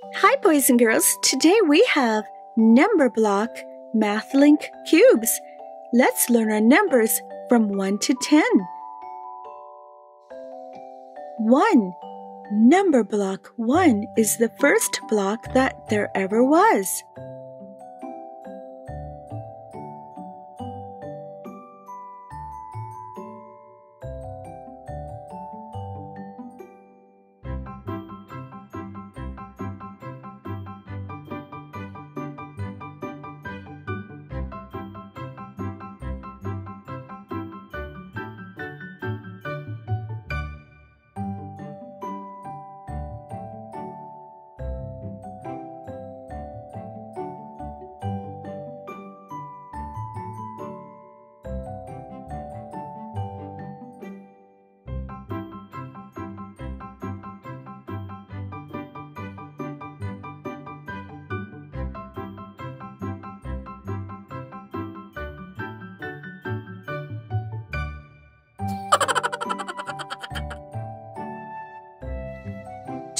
Hi, boys and girls. Today we have Numberblock MathLink cubes. Let's learn our numbers from 1 to 10. 1. Numberblock 1 is the first block that there ever was.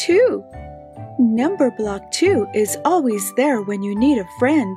Two. Numberblock 2 is always there when you need a friend.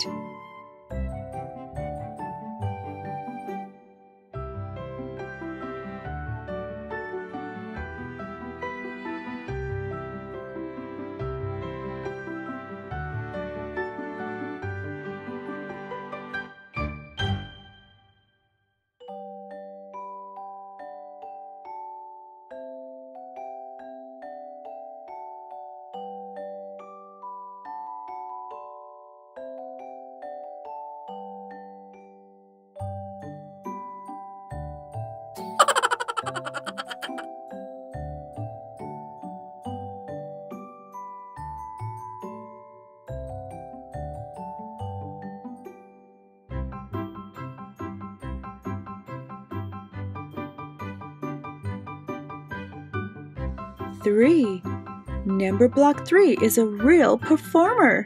Three. Numberblock 3 is a real performer.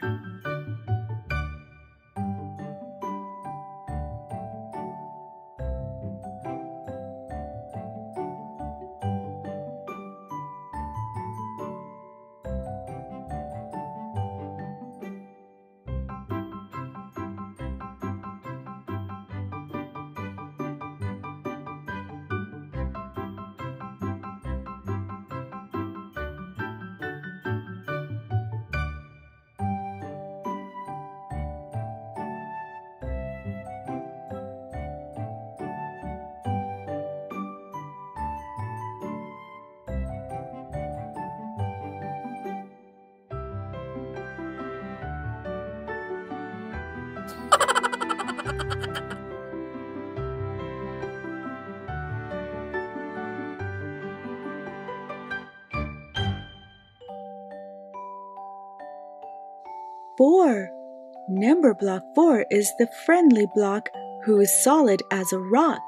Four. Numberblock 4 is the friendly block who is solid as a rock.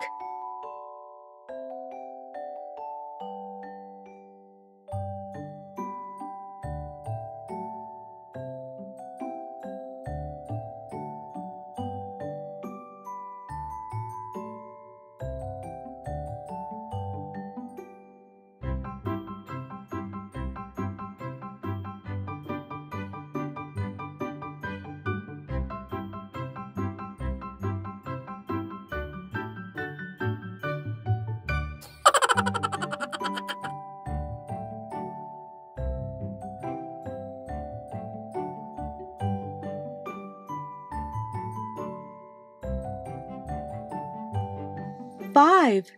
Five.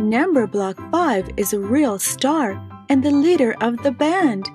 Numberblock 5 is a real star and the leader of the band.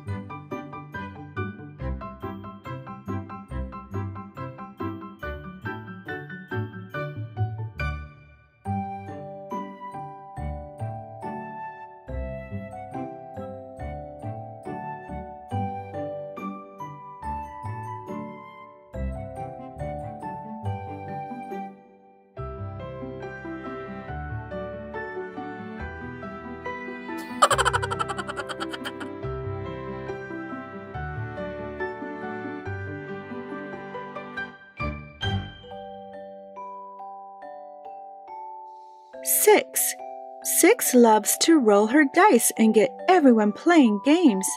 Six. Six loves to roll her dice and get everyone playing games.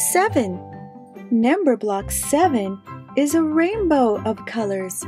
7. Numberblock 7 is a rainbow of colors.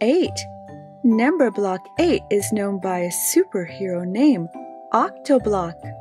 Eight. Numberblock 8 is known by a superhero name, Octoblock.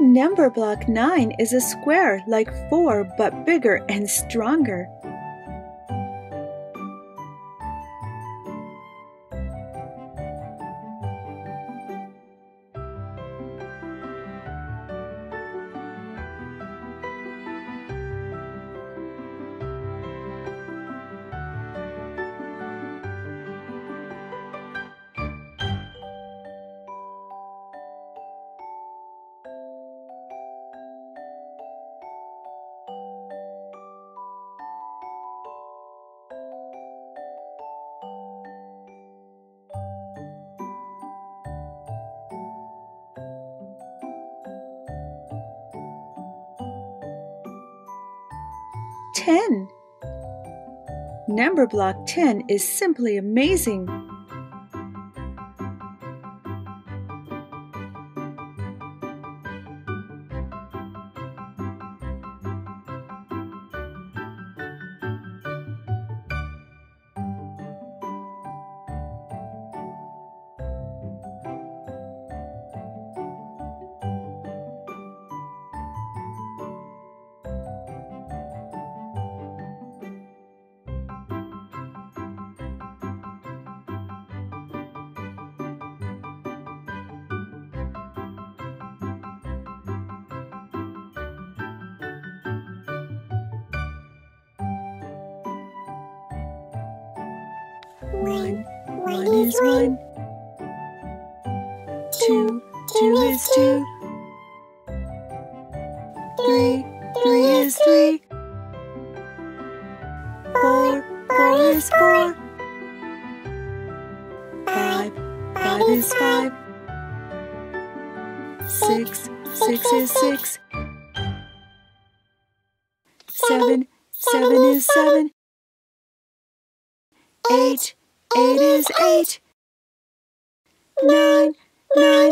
Numberblock 9 is a square like 4 but bigger and stronger. Ten. Numberblock 10 is simply amazing. One, one is one. Two, two is two. Three, three is three. Four, four is four. Five, five is five. Six, six is six. Seven, seven is seven. Eight, eight oh, is eight. Nine, nine.